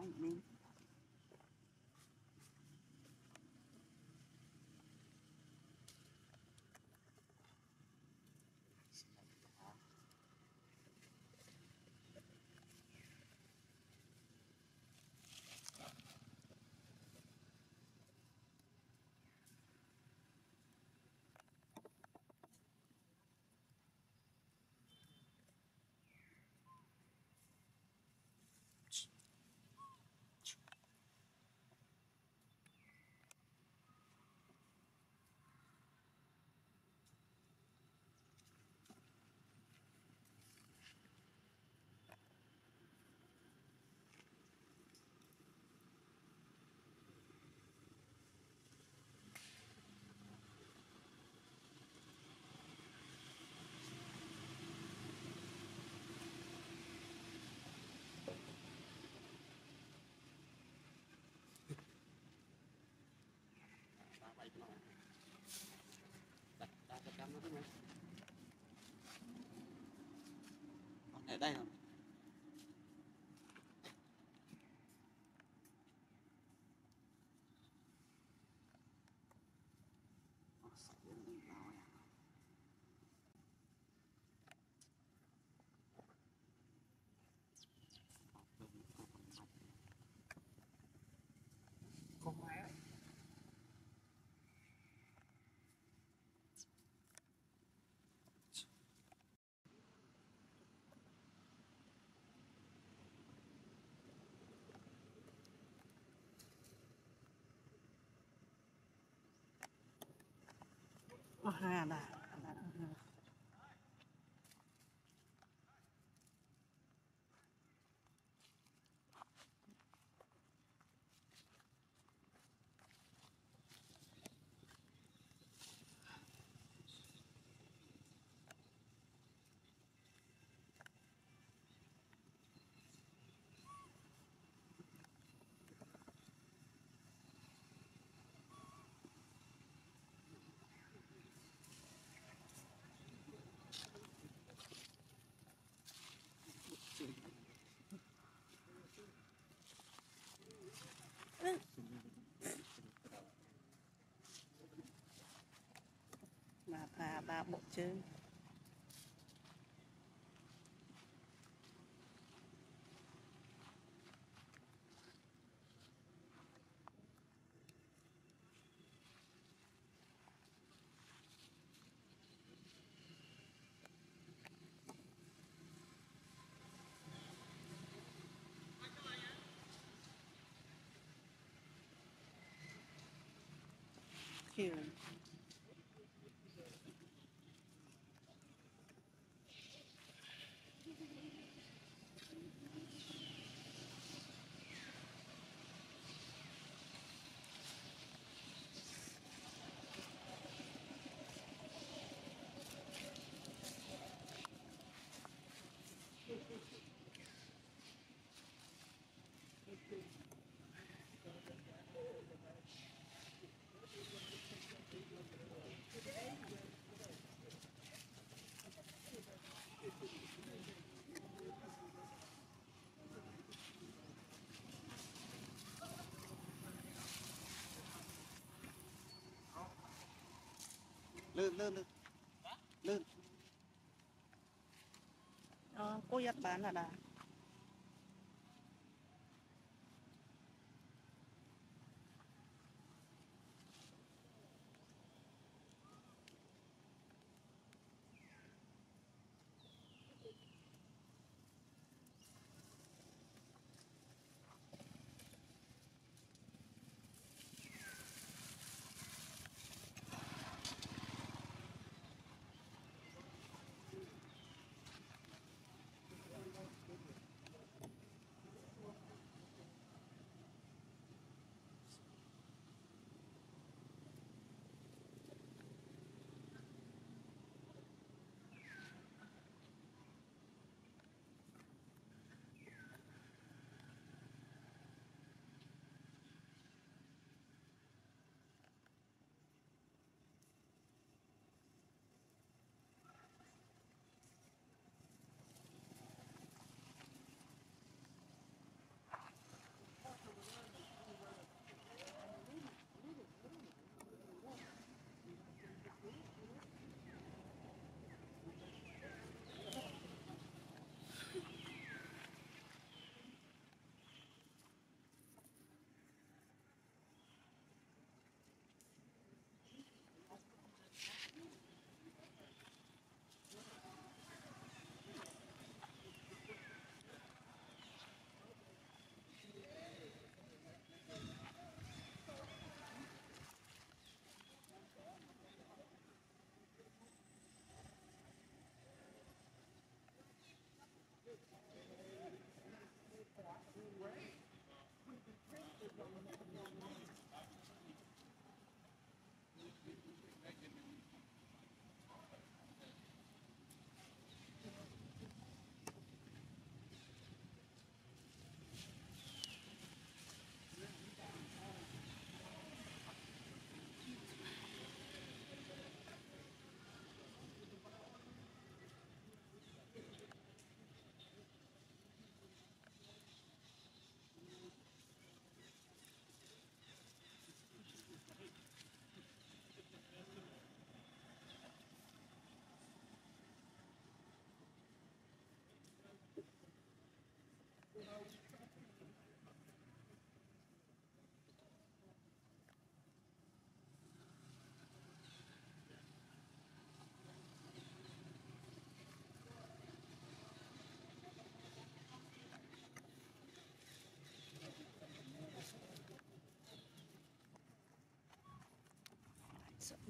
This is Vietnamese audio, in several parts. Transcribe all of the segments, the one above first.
my name. তাই না 我看看吧 và ba bộ trơn Lươn, lươn, lươn. Đó, cô dắt bán là đà.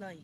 Đây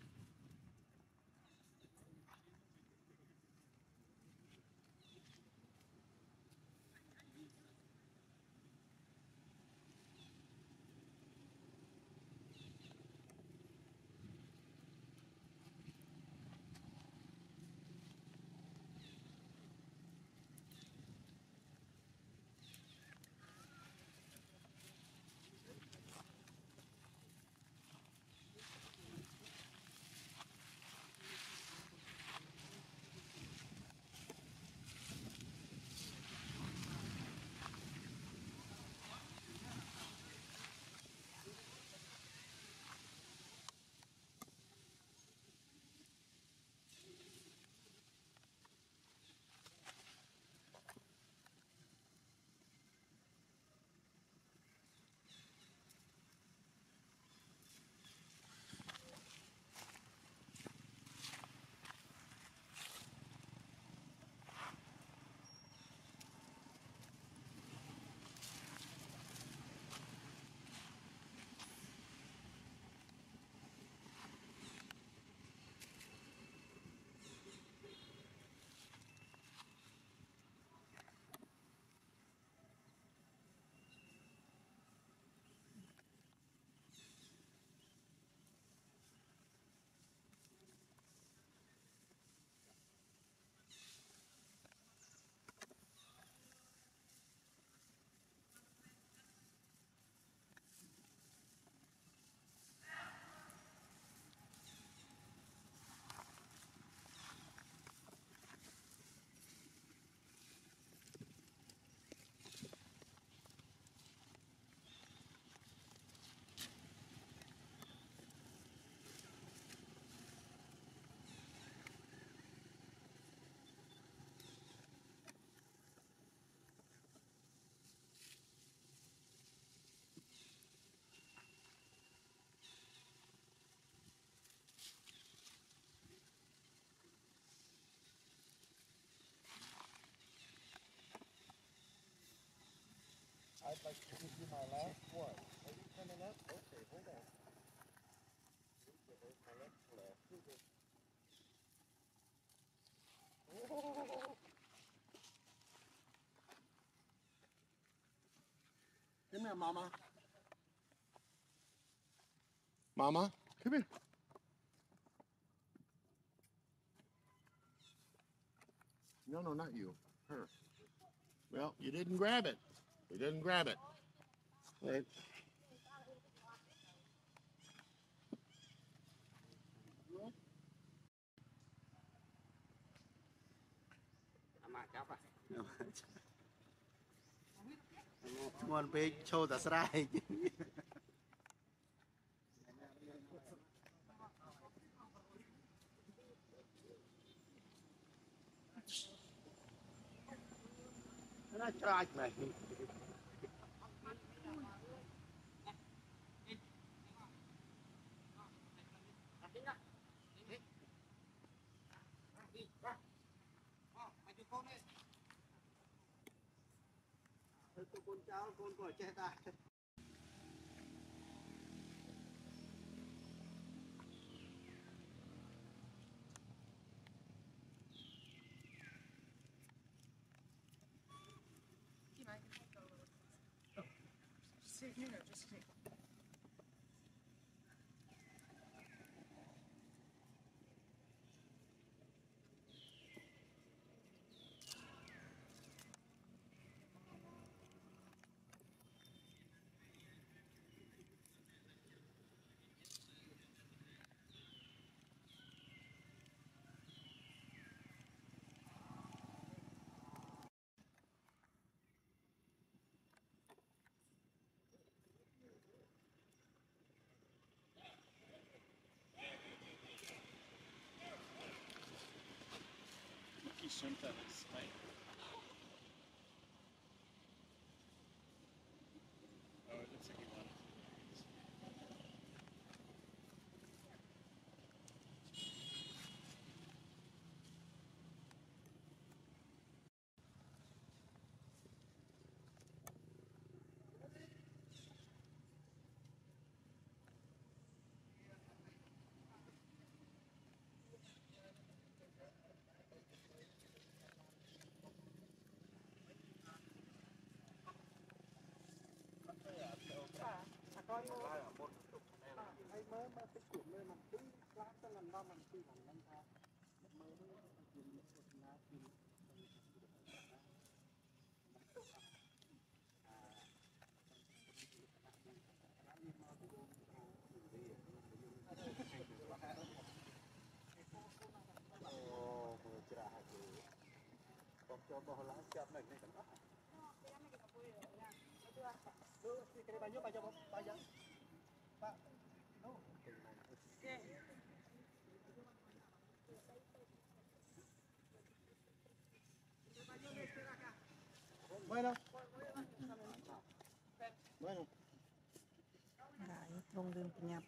I'd like to give you my last one. Are you coming up? Okay, hold on. There's my next glass. Oh. Come here, Mama. Mama, come here. No, no, not you. Her. Well, you didn't grab it. We didn't grab it. Right. One page shows us right. nó trách này con cháu con của chết à here, just symptoms, right? Cho bò lá chạm này này. Cần Ừ, thì cái này bao Bueno. Bueno. Lại thông đường nhập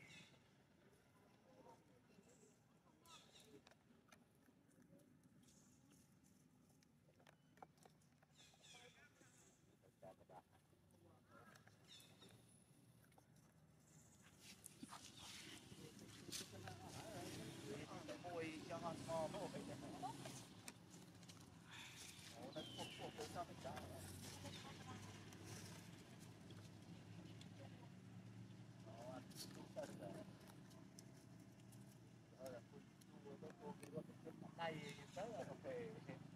Tell them to pay.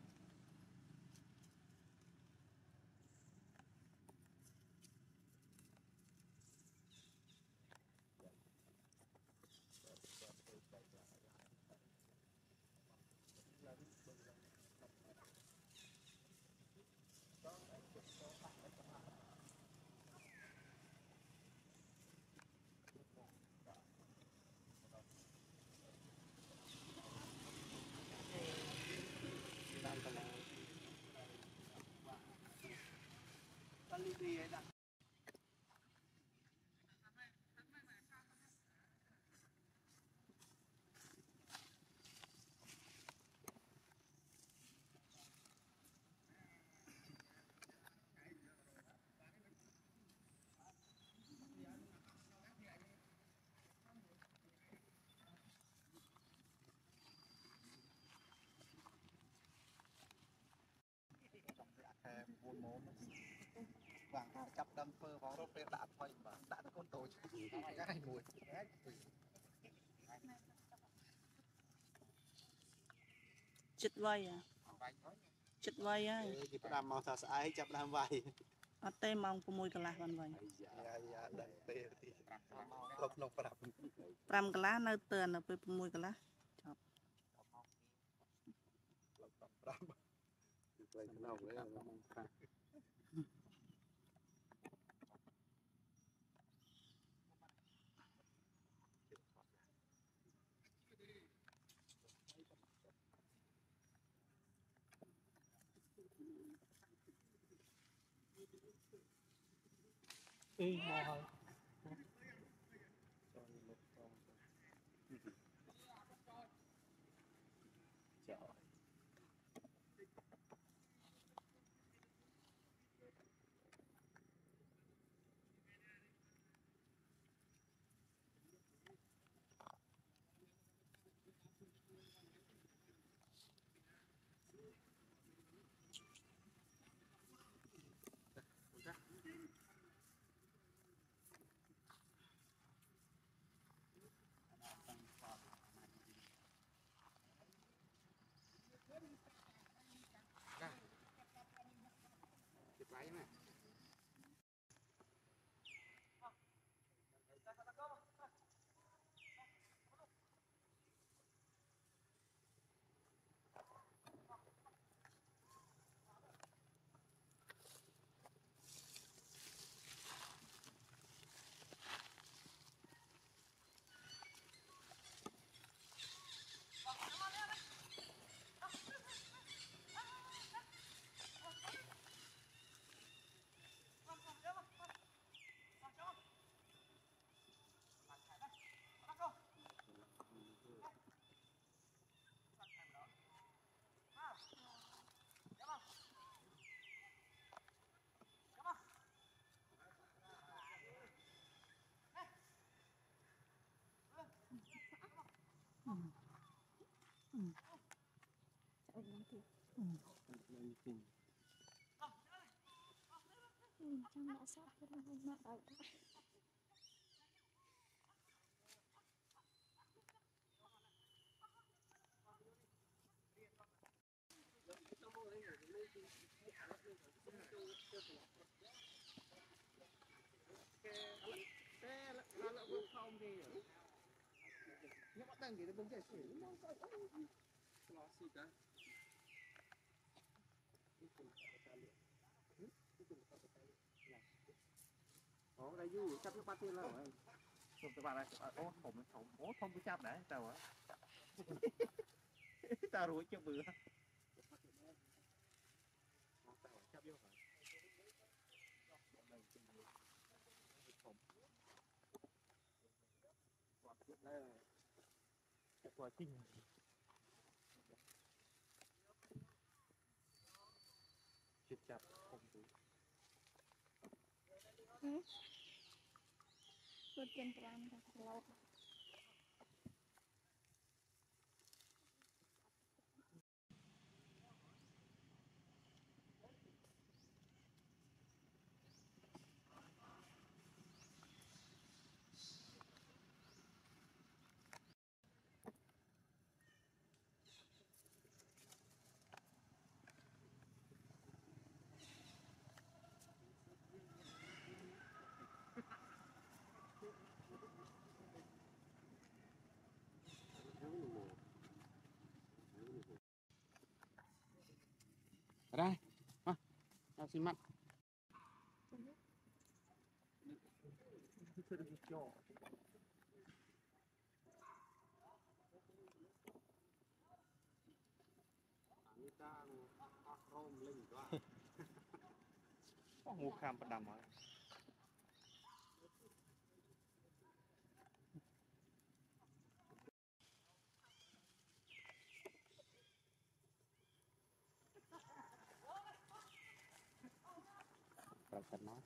ចាប់ដើមធ្វើផងទៅពេលដាក់ថ្មីបាទដាក់ទៅកូនតូចថ្ងៃមួយចិត្តវាយចិត្តវាយហើយគេផ្ដាំមកថាស្អែកចាប់ដើមវាយអត់ទេម៉ោង6កន្លះបានវិញអាយ៉ាដល់ពេលទី5ក្នុង5 5កន្លះនៅទៅនៅពេល6កន្លះចប់ដល់ម៉ោង2 5 5 màu. Come on, come on. ងលេ Trong đã sắp cái nó không mặc mà đang cái là du chấp nó bắt tiên là rồi chụp cái bạn này ô thủng thủng ô không có chắp đấy tao á tao rủi chưa bữa tao chấp vô rồi quả trình chết chặt không đúng temprano. ชิมักนี่ตั้งอักรมเล่นก็หูคามประดังมา 什么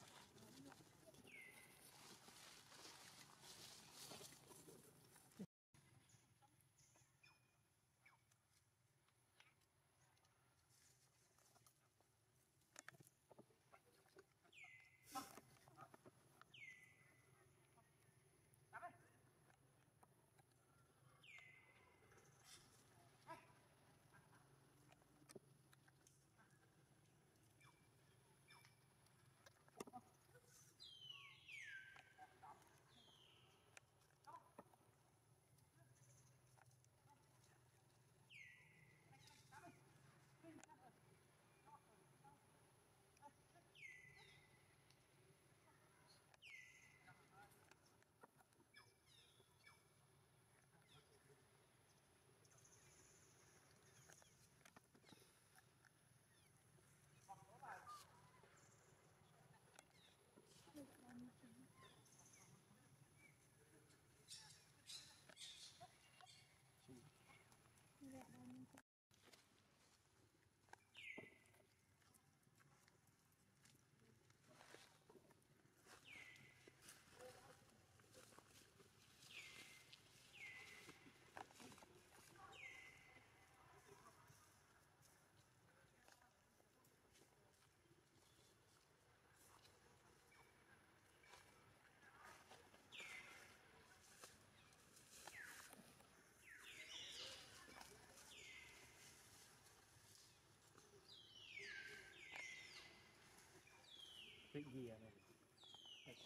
tự gì à này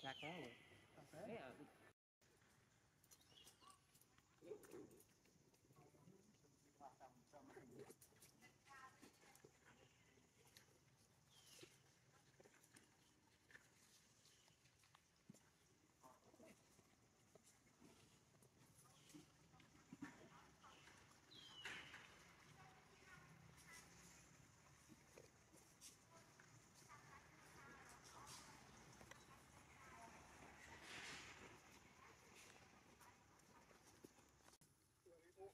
xa cá rồi. Thế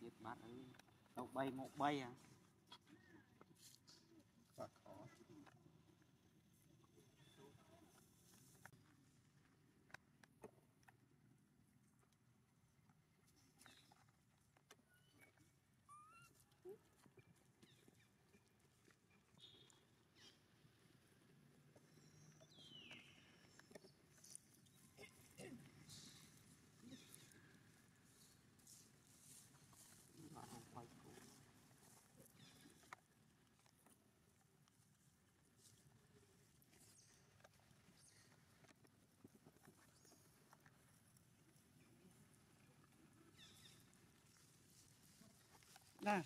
một tiết bát ơi. Bay một bay à. হ্যাঁ